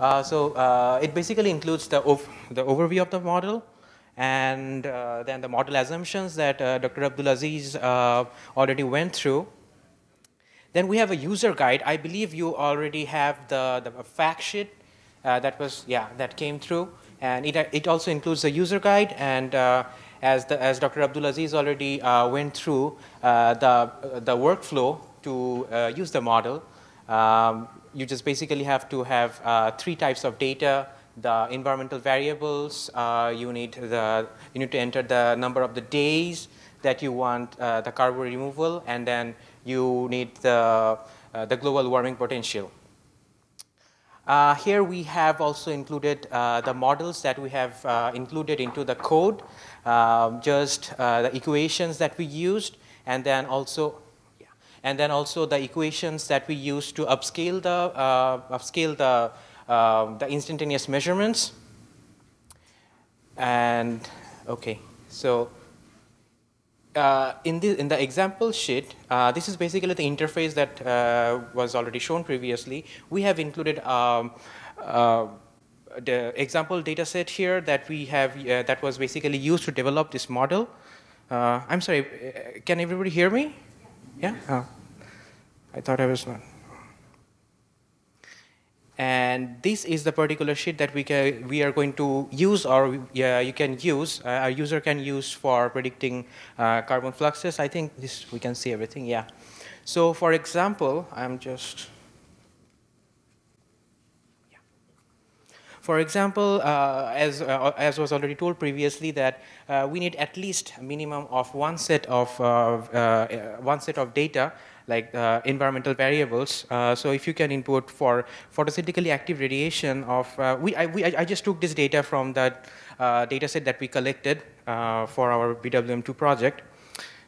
Uh, so uh, it basically includes the, the overview of the model and uh, then the model assumptions that uh, Dr. Abdul-Aziz uh, already went through. Then we have a user guide. I believe you already have the, the fact sheet uh, that was, yeah, that came through. And it, it also includes the user guide and as, the, as Dr. Abdul-Aziz already went through the, the workflow to use the model. Um, you just basically have to have uh, three types of data, the environmental variables, uh, you, need the, you need to enter the number of the days that you want uh, the carbon removal, and then you need the, uh, the global warming potential. Uh, here we have also included uh, the models that we have included into the code, um, just the equations that we used, and then also and then also the equations that we use to upscale the, uh, upscale the, uh, the instantaneous measurements. And okay, so uh, in, the, in the example sheet, uh, this is basically the interface that uh, was already shown previously. We have included um, uh, the example data set here that we have, uh, that was basically used to develop this model. Uh, I'm sorry, can everybody hear me? Yeah? Oh. I thought I was not. And this is the particular sheet that we, can, we are going to use or yeah, you can use, uh, our user can use for predicting uh, carbon fluxes. I think this, we can see everything, yeah. So for example, I'm just, For example, uh, as, uh, as was already told previously, that uh, we need at least a minimum of one set of, uh, one set of data like uh, environmental variables. Uh, so if you can input for photosynthetically active radiation of, uh, we, I, we, I just took this data from that data set that we collected for our BWM2 project.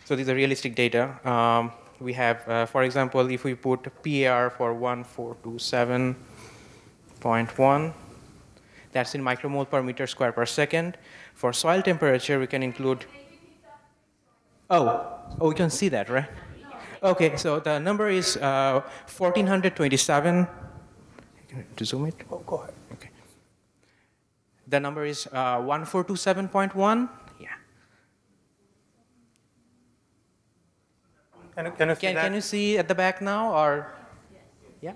So these are realistic data. Um, we have, uh, for example, if we put PAR for 1427.1, that's in micromole per meter square per second. For soil temperature, we can include, oh, oh, we can see that, right? Okay, so the number is uh, 1427. To zoom it? Oh, go ahead. Okay. The number is uh, 1427.1. Yeah. Can you, can you see can, that? Can you see at the back now or? Yeah.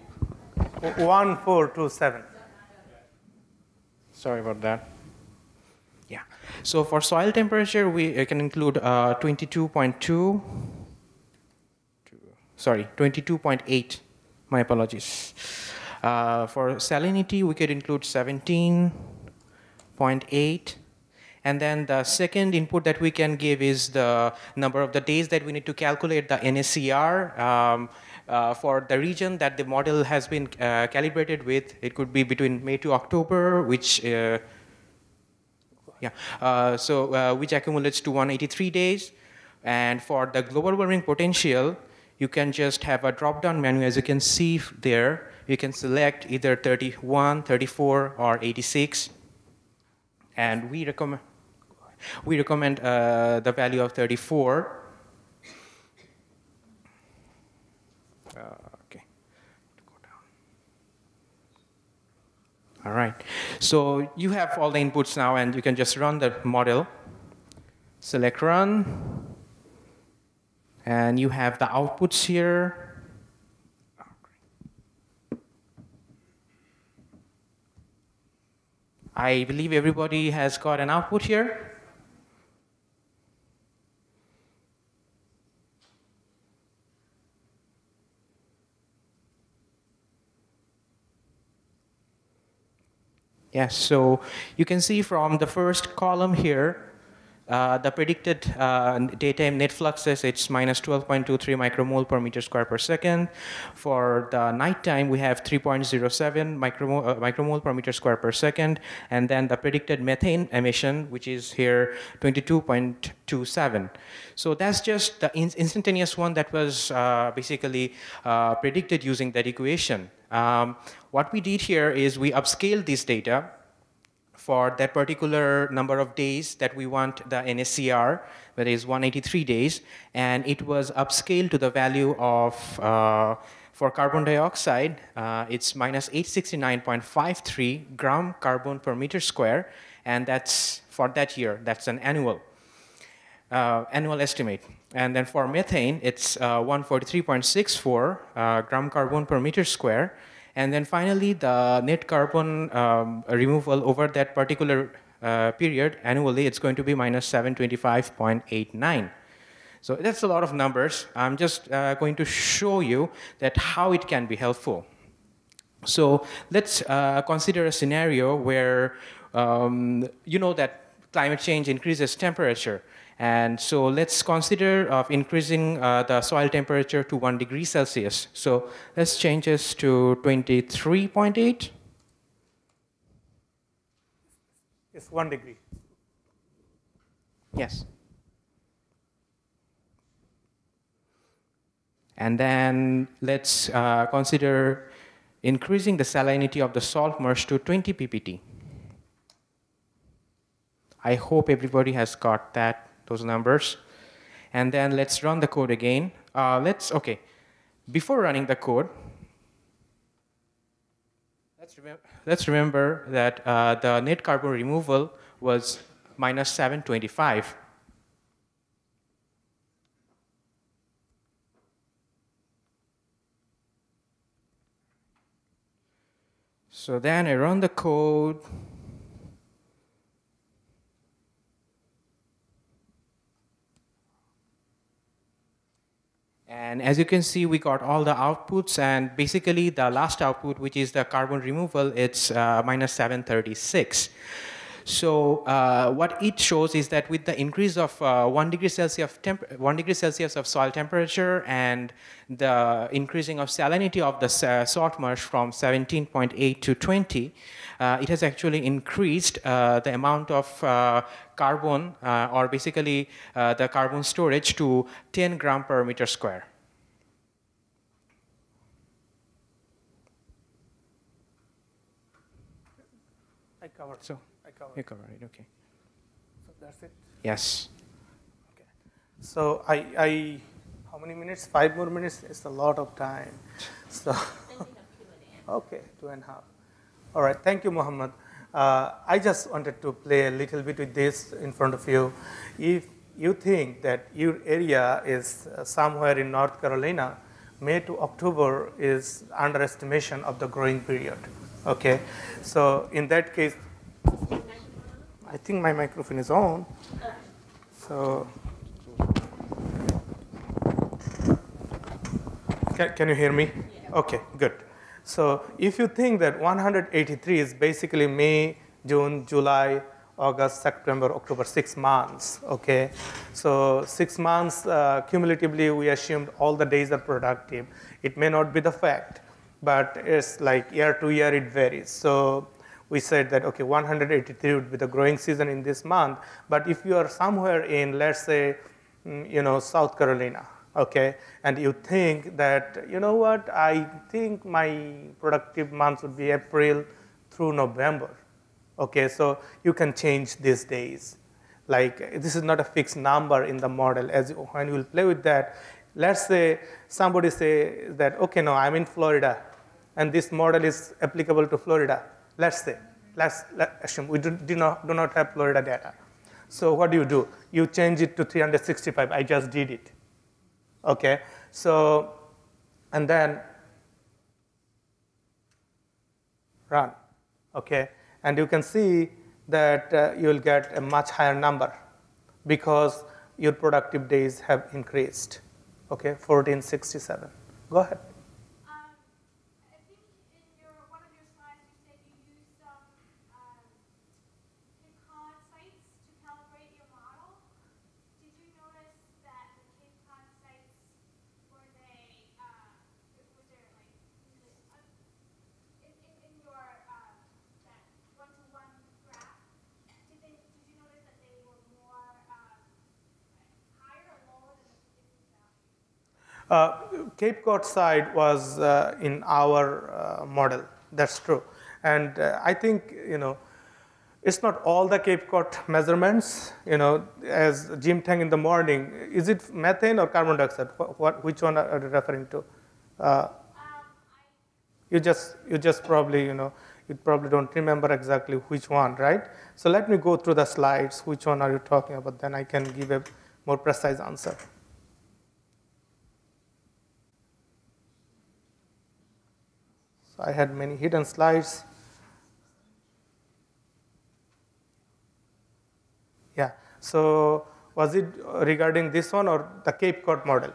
1427. Sorry about that. Yeah. So for soil temperature, we can include uh, 22.2 sorry, 22.8. My apologies. Uh, for salinity, we could include 17.8. And then the second input that we can give is the number of the days that we need to calculate the NSER. Um, uh, for the region that the model has been uh, calibrated with, it could be between May to October, which uh, yeah, uh, so uh, which accumulates to 183 days. And for the global warming potential, you can just have a drop-down menu. As you can see there, you can select either 31, 34, or 86. And we recommend, we recommend uh, the value of 34. Uh. All right. So you have all the inputs now, and you can just run the model. Select run and you have the outputs here. I believe everybody has got an output here. Yes, so you can see from the first column here, uh, the predicted uh, daytime net fluxes, it's minus 12.23 micromole per meter square per second. For the nighttime, we have 3.07 micromole, uh, micromole per meter square per second. And then the predicted methane emission, which is here 22.27. So that's just the in instantaneous one that was uh, basically uh, predicted using that equation. Um, what we did here is we upscaled this data for that particular number of days that we want the NSER, that is 183 days, and it was upscaled to the value of uh, For carbon dioxide, uh, it's minus 869.53 gram carbon per meter square, and that's for that year. That's an annual uh, annual estimate. And then for methane, it's uh, 143.64 uh, gram carbon per meter square. And then finally, the net carbon um, removal over that particular uh, period annually, it's going to be minus 725.89. So that's a lot of numbers. I'm just uh, going to show you that how it can be helpful. So let's uh, consider a scenario where um, you know that climate change increases temperature. And so let's consider of increasing uh, the soil temperature to 1 degree Celsius. So let's change this to 23.8. It's 1 degree. Yes. And then let's uh, consider increasing the salinity of the salt marsh to 20 ppt. I hope everybody has got that, those numbers. And then let's run the code again. Uh, let's, okay, before running the code, let's, remem let's remember that uh, the net carbon removal was minus 725. So then I run the code. And as you can see, we got all the outputs, and basically the last output, which is the carbon removal, it's uh, minus 736. So uh, what it shows is that with the increase of uh, one degree Celsius one degree Celsius of soil temperature and the increasing of salinity of the salt marsh from 17.8 to 20, uh, it has actually increased uh, the amount of uh, carbon, uh, or basically the carbon storage to 10 gram per meter square. I covered. You cover it, okay. So that's it? Yes. Okay. So I, I, how many minutes? Five more minutes? It's a lot of time. So, okay, two and a half. All right, thank you, Mohammed. Uh, I just wanted to play a little bit with this in front of you. If you think that your area is uh, somewhere in North Carolina, May to October is underestimation of the growing period. Okay, so in that case, I think my microphone is on. So, can, can you hear me? Okay, good. So, if you think that 183 is basically May, June, July, August, September, October, six months, okay? So, six months uh, cumulatively, we assumed all the days are productive. It may not be the fact, but it's like year to year it varies. So, we said that okay 183 would be the growing season in this month but if you are somewhere in let's say mm, you know south carolina okay and you think that you know what i think my productive months would be april through november okay so you can change these days. Like this is not a fixed number in the model. As when you will play with that let's say somebody say that okay no i'm in florida and this model is applicable to florida Let's say, let's let assume we do, do, not, do not have Florida data. So what do you do? You change it to 365. I just did it. Okay, so, and then run. Okay, and you can see that uh, you will get a much higher number because your productive days have increased. Okay, 1467. Go ahead. Uh, Cape Cod side was uh, in our uh, model. That's true. And uh, I think, you know, it's not all the Cape Cod measurements, you know, as Jim Tang in the morning, is it methane or carbon dioxide? What, what which one are you referring to? Uh, You just, you just probably, you know, you probably don't remember exactly which one, right? So let me go through the slides. Which one are you talking about? Then I can give a more precise answer. So I had many hidden slides. Yeah. So was it regarding this one or the Cape Cod model,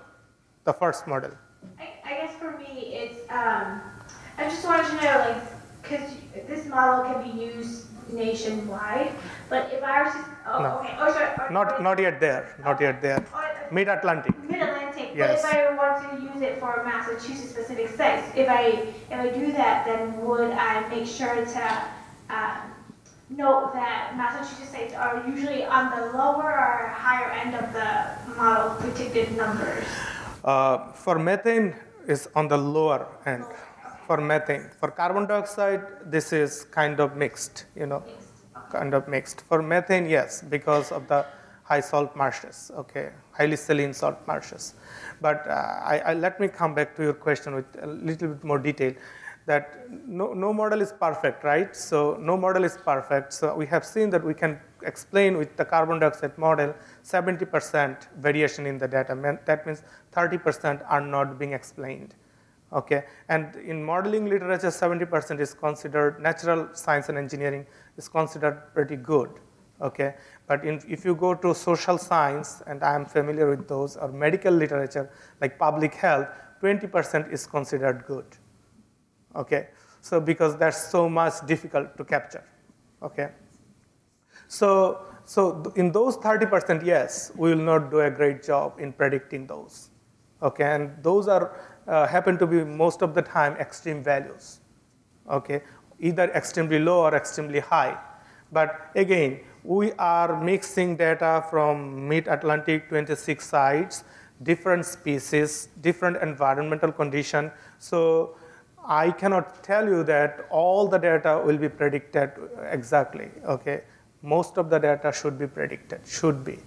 the first model? I, I guess for me, it's, um, I just wanted to know, like, because this model can be used nationwide, but if I was to, oh, No. okay, oh, sorry. Not, not yet there, not yet there. Oh, Mid-Atlantic. Mid-Atlantic, but Yes. if I want to use it for Massachusetts-specific sites, if I, if I do that, then would I make sure to, um, note that Massachusetts sites are usually on the lower or higher end of the model predicted numbers? Uh, for methane is on the lower end. For methane, for carbon dioxide, this is kind of mixed. You know, kind of mixed. For methane, yes, because of the high salt marshes. Okay, highly saline salt marshes. But uh, I, I, let me come back to your question with a little bit more detail. That no, no model is perfect, right? So no model is perfect. So we have seen that we can explain with the carbon dioxide model 70% variation in the data. That means 30% are not being explained. Okay, and in modeling literature, 70% is considered natural science and engineering is considered pretty good. Okay, but in, if you go to social science, and I am familiar with those, or medical literature like public health, 20% is considered good. Okay, so because that's so much difficult to capture. Okay, so so in those 30%, yes, we will not do a great job in predicting those. Okay, and those are uh, happen to be most of the time extreme values. Okay, either extremely low or extremely high. But again, we are mixing data from mid-Atlantic 26 sites, different species, different environmental condition. So I cannot tell you that all the data will be predicted exactly. Okay, most of the data should be predicted. Should be.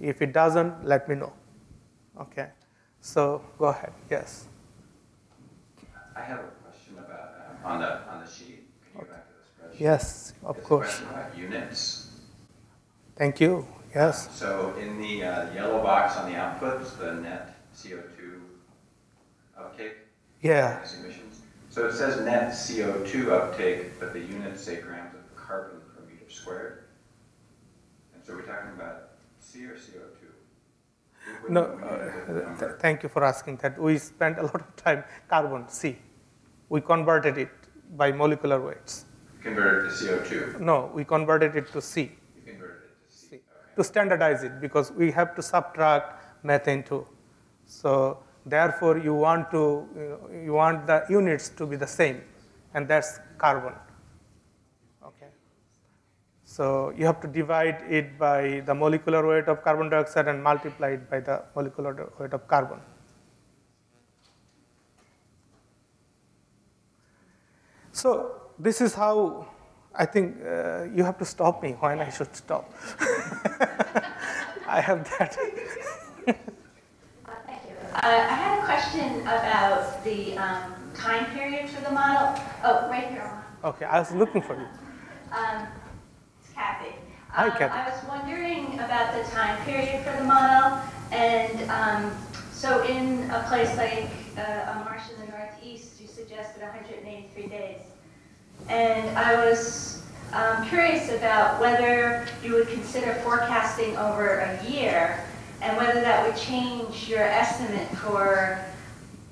If it doesn't, let me know. Okay. So go ahead. Yes. I have a question about, um, on the, on the sheet, can you go back to the spreadsheet? Yes, of It's course. about units. Thank you. Yes. So in the uh, yellow box on the outputs, the net CO2 uptake, Yeah. emissions. So it says net CO2 uptake, but the units say grams of carbon per meter squared. And so we're talking about C or CO2? No, we need a uh, th- thank you for asking that. We spent a lot of time carbon C. We converted it by molecular weights. Converted to CO2. No, we converted it to C You converted it to C. C. Okay. to standardize it because we have to subtract methane too. So therefore, you want to you, know, you want the units to be the same, and that's carbon. So you have to divide it by the molecular weight of carbon dioxide and multiply it by the molecular weight of carbon. So this is how I think uh, you have to stop me when I should stop. I have that. Uh, Thank you. Uh, I had a question about the um, time period for the model. Oh, right here. Okay, I was looking for you. Um. Hi, Um, Kathy. I was wondering about the time period for the model. And um, so in a place like uh, a marsh in the northeast, you suggested 183 days. And I was um, curious about whether you would consider forecasting over a year and whether that would change your estimate for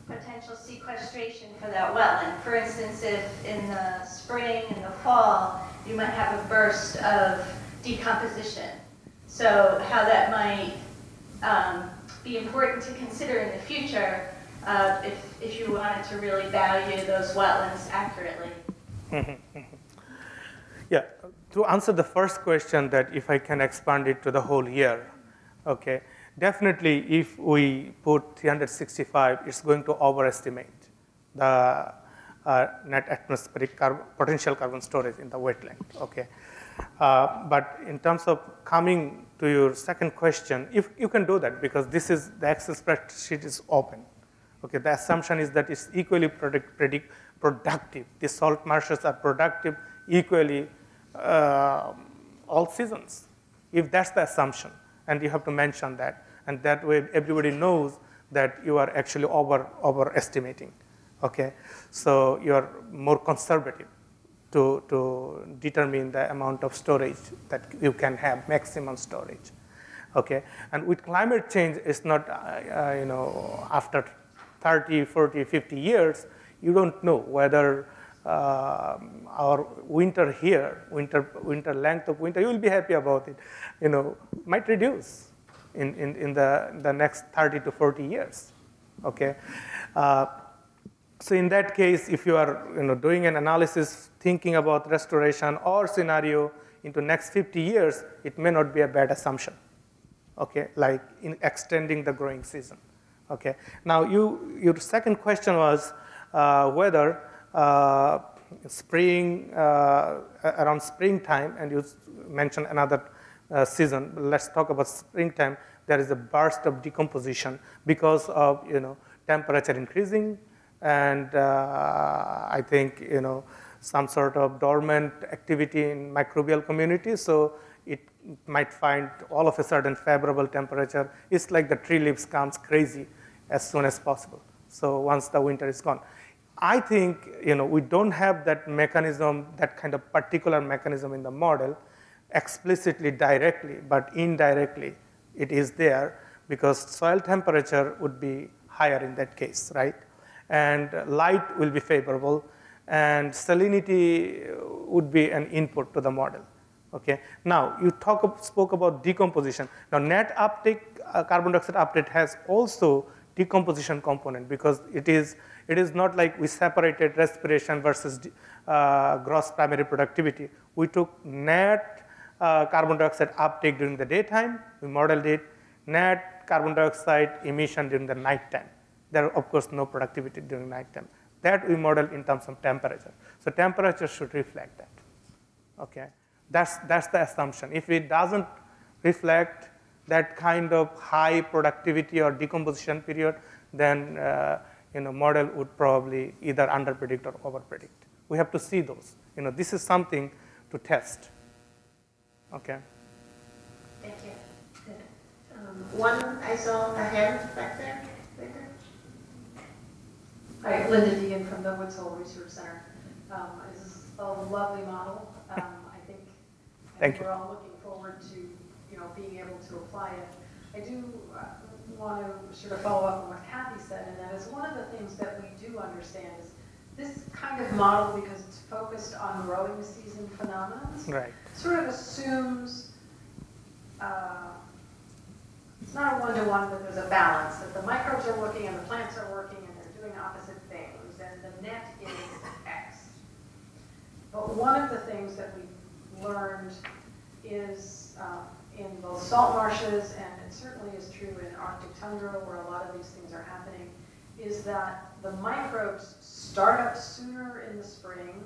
potential sequestration for that wetland. For instance, if in the spring and the fall, you might have a burst of decomposition. So how that might um, be important to consider in the future uh, if, if you wanted to really value those wetlands accurately. Yeah, to answer the first question that if I can expand it to the whole year, okay, definitely if we put 365, it's going to overestimate the uh, net atmospheric carb- potential carbon storage in the wetland, okay. Uh, but in terms of coming to your second question, if you can do that because this is the Excel spreadsheet is open, Okay, the assumption is that it's equally predict, predict, productive. The salt marshes are productive equally uh, all seasons. If that's the assumption, and you have to mention that, and that way everybody knows that you are actually over overestimating. Okay, so you are more conservative to, to determine the amount of storage that you can have, maximum storage. Okay, and with climate change, it's not, uh, uh, you know, after 30, 40, 50 years, you don't know whether uh, our winter here, winter, winter length of winter, you will be happy about it, you know, might reduce in, in, in the, the next 30 to 40 years, okay? Uh, so in that case, if you are you know, doing an analysis, thinking about restoration or scenario into next 50 years, it may not be a bad assumption, okay, like in extending the growing season, okay. Now, you, your second question was uh, whether uh, spring, uh, around springtime, and you mentioned another uh, season. Let's talk about springtime. There is a burst of decomposition because of you know temperature increasing, and uh, I think you know some sort of dormant activity in microbial community. So it might find all of a sudden favorable temperature. It's like the tree leaves comes crazy as soon as possible. So once the winter is gone. I think you know we don't have that mechanism, that kind of particular mechanism in the model explicitly directly, but indirectly it is there because soil temperature would be higher in that case, right? And light will be favorable, and salinity would be an input to the model. Okay. Now you talk spoke about decomposition. Now net uptake, uh, carbon dioxide uptake has also decomposition component because it is it is not like we separated respiration versus uh, gross primary productivity. We took net uh, carbon dioxide uptake during the daytime, we modeled it, net carbon dioxide emission during the nighttime. There are, of course, no productivity during nighttime. That we model in terms of temperature. So temperature should reflect that. Okay, that's, that's the assumption. If it doesn't reflect that kind of high productivity or decomposition period, then uh, you know, model would probably either underpredict or overpredict. We have to see those. You know, this is something to test. Okay. Thank you. Um, one, I saw a hand back there. Hi, Linda Deegan from the Woods Hole Research Center. Um, This is a lovely model. Um, I think Thank you. we're all looking forward to, you know, being able to apply it. I do uh, want to sort of follow up on what Kathy said, and that is one of the things that we do understand is this kind of model, because it's focused on growing season phenomena, Right. sort of assumes, uh, it's not a one-to-one, but there's a balance, that the microbes are working and the plants are working doing opposite things, and the net is X. But one of the things that we've learned is um, in both salt marshes, and it certainly is true in Arctic tundra, where a lot of these things are happening, is that the microbes start up sooner in the spring,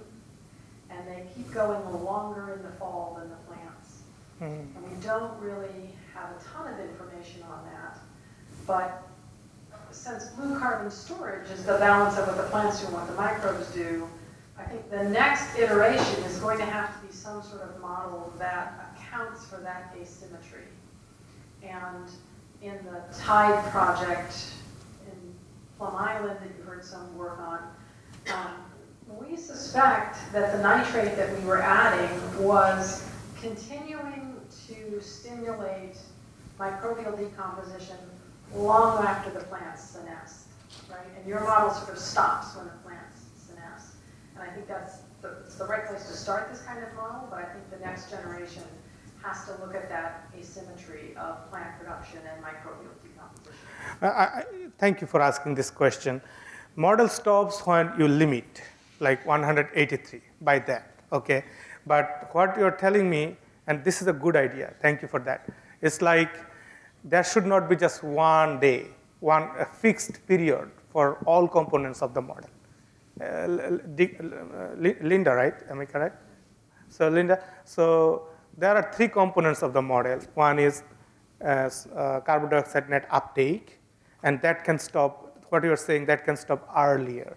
and they keep going longer in the fall than the plants. Mhm. And we don't really have a ton of information on that. But since blue carbon storage is the balance of what the plants do and what the microbes do, I think the next iteration is going to have to be some sort of model that accounts for that asymmetry. And in the TIDE project in Plum Island that you heard some work on, um, we suspect that the nitrate that we were adding was continuing to stimulate microbial decomposition long after the plants senesce, right? And your model sort of stops when the plants senesce. And I think that's the, it's the right place to start this kind of model, but I think the next generation has to look at that asymmetry of plant production and microbial decomposition. I, I, thank you for asking this question. Model stops when you limit, like 183 by that, okay? But what you're telling me, and this is a good idea, thank you for that. It's like there should not be just one day, one a fixed period for all components of the model. Uh, uh, Li- Linda, right? Am I correct? So Linda, so there are three components of the model. One is uh, carbon dioxide net uptake, and that can stop what you're saying, that can stop earlier,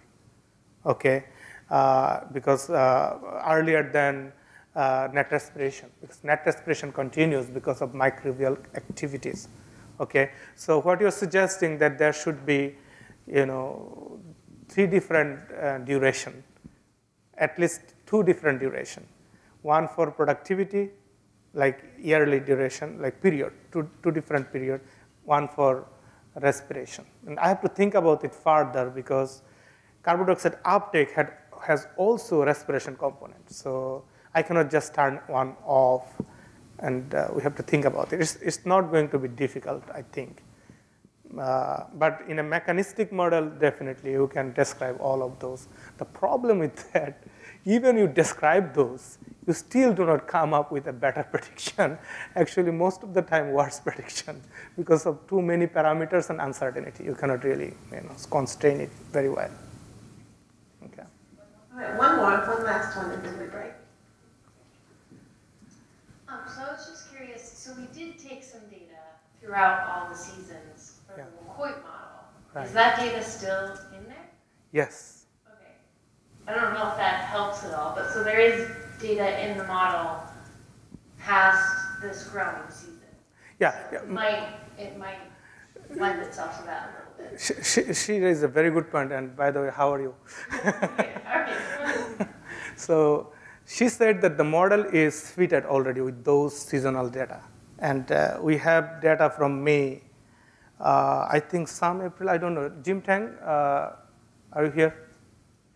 okay? Uh, because uh, earlier than uh, net respiration, because net respiration continues because of microbial activities, okay? So what you're suggesting that there should be, you know, three different uh, duration, at least two different duration. One for productivity, like yearly duration, like period, two, two different period, one for respiration. And I have to think about it further because carbon dioxide uptake had, has also respiration component. So I cannot just turn one off and uh, we have to think about it. It's, it's not going to be difficult, I think. Uh, but in a mechanistic model, definitely you can describe all of those. The problem with that, even you describe those, you still do not come up with a better prediction. Actually, most of the time, worse prediction because of too many parameters and uncertainty. You cannot really you know, constrain it very well. Okay. All right, one more, one last one, and then we break. So I was just curious, so we did take some data throughout all the seasons for Yeah. the Waquoit model. Right. Is that data still in there? Yes. Okay. I don't know if that helps at all, but so there is data in the model past this growing season. Yeah. So yeah. It might, it might lend itself to that a little bit. She, she, she raised a very good point, and by the way, how are you? Okay, okay. So she said that the model is fitted already with those seasonal data. And uh, we have data from May, uh, I think some April, I don't know. Jim Tang, uh, are you here?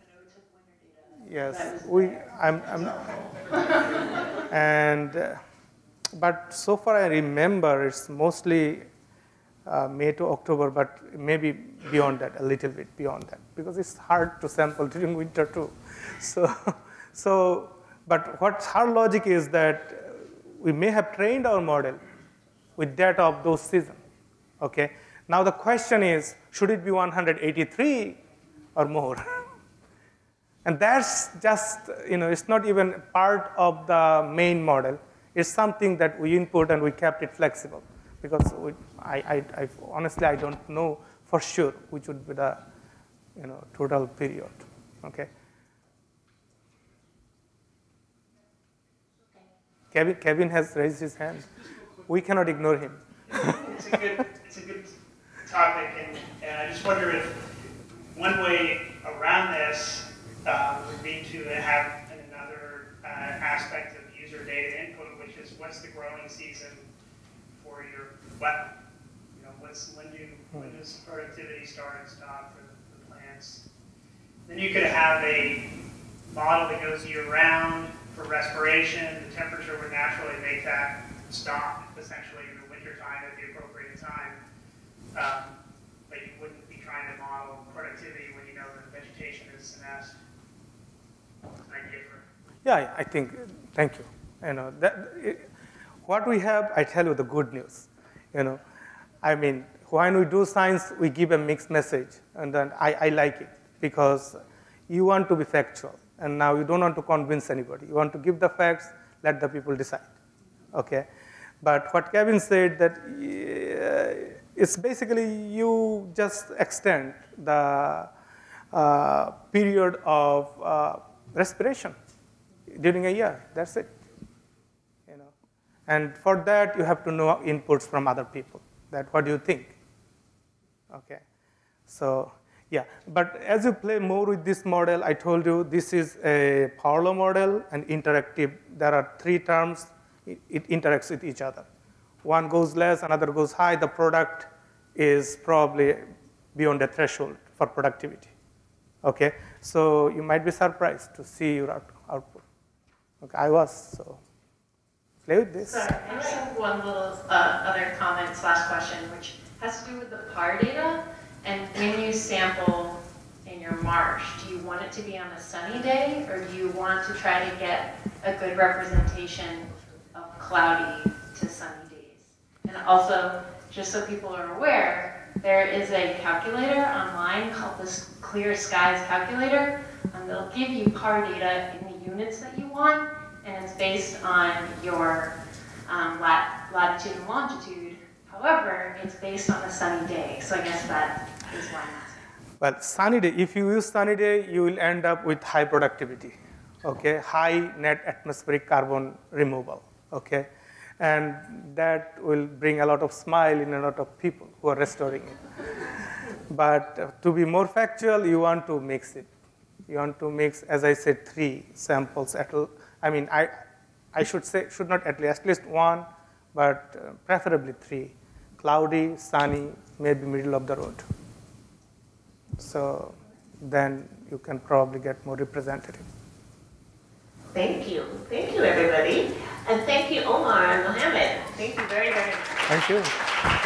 I know we took winter data. That Yes, we. I'm, I'm and, uh, but so far I remember it's mostly uh, May to October, but maybe beyond that, a little bit beyond that, because it's hard to sample during winter too. So, so, but what our logic is that we may have trained our model with data of those seasons. Okay. Now the question is, should it be 183 or more? And that's just, you know, it's not even part of the main model. It's something that we input and we kept it flexible because we, I, I, I, honestly, I don't know for sure which would be the, you know, total period. Okay. Kevin, Kevin has raised his hand. We cannot ignore him. It's a good, it's a good topic, and, and I just wonder if one way around this um, would be to have another uh, aspect of user data input, which is what's the growing season for your weapon? You know, what's when do when does productivity start and stop for the, the plants? Then you could have a model that goes year round for respiration. The temperature would naturally make that stop essentially in the winter time at the appropriate time. Um, but you wouldn't be trying to model productivity when you know that vegetation is senesced. Yeah, I think, thank you. You know, that, it, what we have, I tell you the good news. You know, I mean, when we do science, we give a mixed message, and then I, I like it because you want to be factual, and now you don't want to convince anybody. You want to give the facts, let the people decide. Okay, but what Kevin said that uh, it's basically you just extend the uh, period of uh, respiration during a year. That's it. You know, and for that you have to know inputs from other people. That what do you think? Okay, so yeah. But as you play more with this model, I told you this is a law model and interactive. There are three terms. It, it interacts with each other. One goes less, another goes high. The product is probably beyond a threshold for productivity. Okay, so you might be surprised to see your out- output. Okay, I was so. Play with this. Sorry, I have one little uh, other comment slash question, which has to do with the PAR data. And when you sample in your marsh, do you want it to be on a sunny day, or do you want to try to get a good representation of cloudy to sunny days? And also, just so people are aware, there is a calculator online called the Clear Skies Calculator, and they'll give you PAR data in the units that you want, and it's based on your um, lat- latitude and longitude. However, it's based on a sunny day, so I guess that Well, sunny day, if you use sunny day, you will end up with high productivity, okay? High net atmospheric carbon removal, okay? And that will bring a lot of smile in a lot of people who are restoring it. but uh, to be more factual, you want to mix it. You want to mix, as I said, three samples at, all. I mean, I, I should say, should not at least, at least one, but uh, preferably three. Cloudy, sunny, maybe middle of the road. So then you can probably get more representative. Thank you. Thank you, everybody. And thank you, Omar and Mohammed. Thank you very, very much. Thank you.